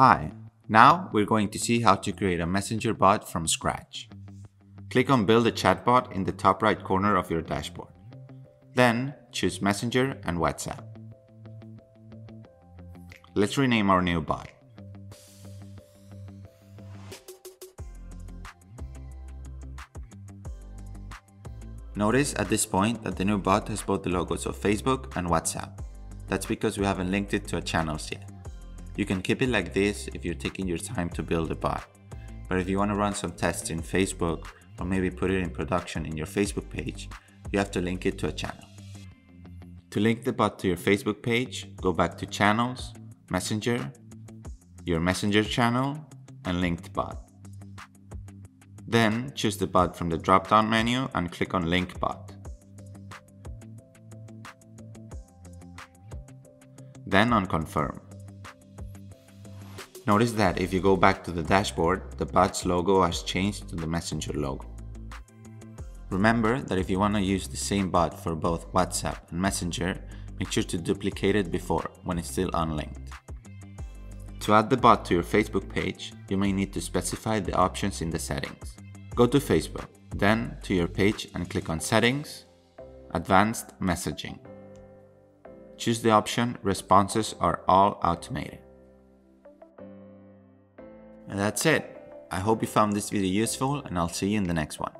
Hi, now we're going to see how to create a messenger bot from scratch. Click on build a chatbot in the top right corner of your dashboard. Then choose messenger and WhatsApp. Let's rename our new bot. Notice at this point that the new bot has both the logos of Facebook and WhatsApp. That's because we haven't linked it to our channels yet. You can keep it like this if you're taking your time to build a bot. But if you want to run some tests in Facebook or maybe put it in production in your Facebook page, you have to link it to a channel. To link the bot to your Facebook page, go back to Channels, Messenger, your Messenger channel, and Linked Bot. Then choose the bot from the drop-down menu and click on Link Bot. Then on Confirm. Notice that if you go back to the dashboard, the bot's logo has changed to the Messenger logo. Remember that if you want to use the same bot for both WhatsApp and Messenger, make sure to duplicate it before when it's still unlinked. To add the bot to your Facebook page, you may need to specify the options in the settings. Go to Facebook, then to your page and click on Settings, Advanced Messaging. Choose the option Responses are all automated. And that's it. I hope you found this video useful and I'll see you in the next one.